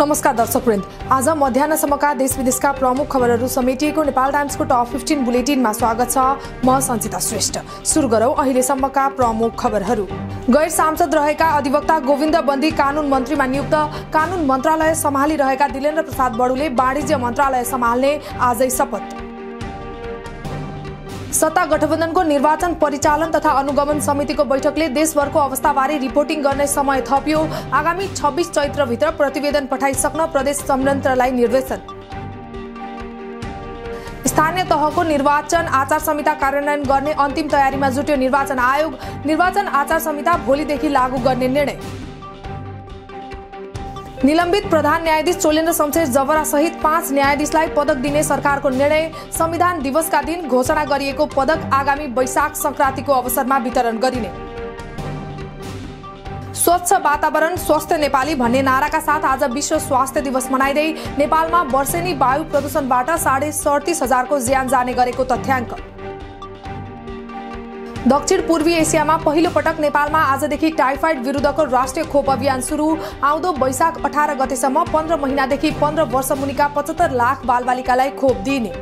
नमस्कार दर्शकवृन्द आज मध्याहसम्मका देश विदेशका प्रमुख खबरहरू समेटिएको नेपाल टाइम्सको टप फिफ्टिन बुलेटिनमा स्वागत छ। म सञ्चिता श्रेष्ठ। सुरु गरौँ अहिलेसम्मका प्रमुख खबरहरू। गैर सांसद रहेका अधिवक्ता गोविन्द बन्दी कानून मन्त्रीमा नियुक्त। कानून मन्त्रालय सम्हालिरहेका दिलेन्द्र प्रसाद बडुले वाणिज्य मन्त्रालय सम्हाल्ने आजै शपथ। सत्ता गठबन्धनको निर्वाचन परिचालन तथा अनुगमन समितिको बैठकले देशभरको अवस्थाबारे रिपोर्टिङ गर्ने समय थपियो। आगामी छब्बिस चैत्रभित्र प्रतिवेदन पठाइसक्न प्रदेश संयन्त्रलाई निर्देशन। स्थानीय तहको निर्वाचन आचार संहिता कार्यान्वयन गर्ने अन्तिम तयारीमा जुट्यो निर्वाचन आयोग। निर्वाचन आचार संहिता भोलिदेखि लागू गर्ने निर्णय। निलम्बित प्रधान न्यायाधीश चोलेन्द्र शमशेर जवरा सहित पाँच न्यायाधीशलाई पदक दिने सरकारको निर्णय संविधान दिवसका दिन घोषणा गरिएको पदक आगामी वैशाख संक्रान्तिको अवसरमा वितरण गरिने। स्वच्छ वातावरण स्वस्थ नेपाली भन्ने नाराका साथ आज विश्व स्वास्थ्य दिवस मनाइँदै नेपालमा वर्षेनी वायु प्रदूषणबाट साढे सडतिस हजारको ज्यान जाने गरेको तथ्याङ्क। दक्षिण पूर्वी एसियामा पहिलो पटक नेपालमा आजदेखि टाइफाइड विरुद्धको राष्ट्रिय खोप अभियान सुरु। आउँदो वैशाख अठार गतेसम्म पन्ध्र महिनादेखि पन्ध्र वर्ष मुनिका पचहत्तर लाख बालबालिकालाई खोप दिइने।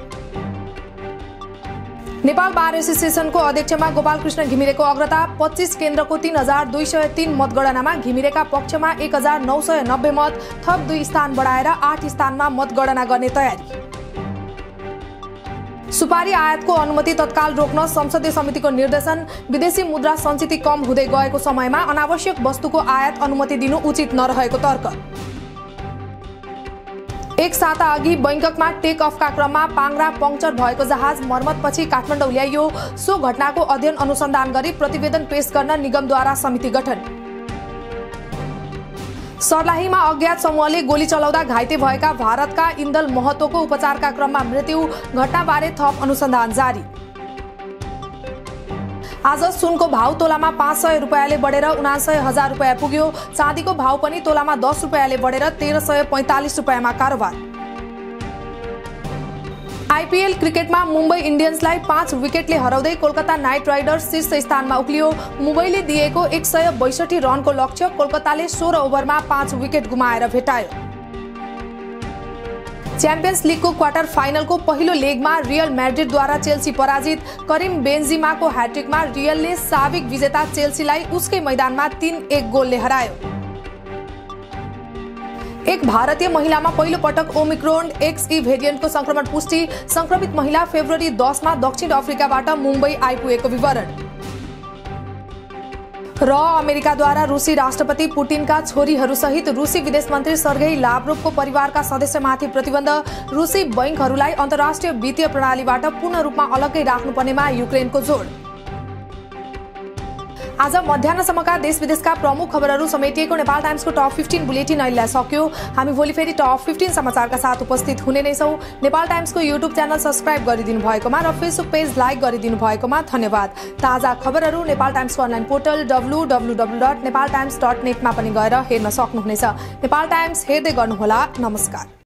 नेपाल बार एसोसिएसनको अध्यक्षमा गोपालकृष्ण घिमिरेको अग्रता पच्चिस केन्द्रको तीन हजार दुई सय तीन मतगणनामा घिमिरेका पक्षमा एक हजार नौ सय नब्बे मत थप दुई स्थान बढाएर आठ स्थानमा मतगणना गर्ने तयारी। सुपारी आयातको अनुमति तत्काल रोक्न संसदीय समितिको निर्देशन। विदेशी मुद्रा सञ्चिति कम हुँदै गएको समयमा अनावश्यक वस्तुको आयात अनुमति दिनु उचित नरहेको तर्क। एक साता अघि बैङ्ककमा टेक अफका क्रममा पाङ्रा पङ्क्चर भएको जहाज मर्मतपछि काठमाडौँ ल्याइयो। सो घटनाको अध्ययन अनुसन्धान गरी प्रतिवेदन पेश गर्न निगमद्वारा समिति गठन। सर्लाहीमा अज्ञात समूहले गोली चलाउँदा घाइते भएका भारतका इन्दल महतोको उपचारका क्रममा मृत्यु घटनाबारे थप अनुसन्धान जारी। आज सुनको भाउ तोलामा पाँच सय रुपियाँले बढेर उनासय हजार रुपियाँ पुग्यो। चाँदीको भाउ पनि तोलामा दस रुपियाँले बढेर तेह्र सय पैँतालिस रुपियाँमा कारोबार। आइपिएल क्रिकेटमा मुम्बई इन्डियन्सलाई पाँच विकेटले हराउँदै कोलकाता नाइट राइडर्स शीर्ष स्थानमा उक्लियो मुम्बईले दिएको एक सय बैसठी रनको लक्ष्य कोलकाताले सोह्र ओभरमा पाँच विकेट गुमाएर भेटायो च्याम्पियन्स लिगको क्वार्टर फाइनलको पहिलो लेगमा रियल म्याड्रिडद्वारा चेल्सी पराजित करिम बेन्जिमाको ह्याट्रिकमा रियलले साविक विजेता चेल्सीलाई उसकै मैदानमा तीन एक गोलले हरायो एक भारतीय महिलामा पहिलो पटक ओमिक्रोन एक्सई भेरिएन्टको संक्रमण पुष्टि। संक्रमित महिला फेब्रुअरी दसमा दक्षिण अफ्रिकाबाट मुम्बई आइपुगेको विवरण। र अमेरिकाद्वारा रुसी राष्ट्रपति पुटिनका छोरीहरूसहित रुसी विदेश मन्त्री सर्गेई लाभ्रोभको परिवारका सदस्यमाथि प्रतिबन्ध। रुसी बैङ्कहरूलाई अन्तर्राष्ट्रिय वित्तीय प्रणालीबाट पूर्ण रूपमा अलग्गै राख्नुपर्नेमा युक्रेनको जोड। आज मध्याहसम्मका देश विदेशका प्रमुख खबरहरू समेटिएको नेपाल टाइम्सको टप फिफ्टिन बुलेटिन अहिले सक्यो। हामी भोलि फेरि टप फिफ्टिन समाचारका साथ उपस्थित हुने नै छौँ। नेपाल टाइम्सको युट्युब च्यानल सब्सक्राइब गरिदिनु भएकोमा र फेसबुक पेज लाइक गरिदिनु भएकोमा धन्यवाद। ताजा खबरहरू Nepal टाइम्सको online portal W W W dot Nepal Times dot नेटमा पनि गएर हेर्न सक्नुहुनेछ। नेपाल टाइम्स हेर्दै गर्नुहोला। नमस्कार।